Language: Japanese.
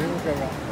変化が。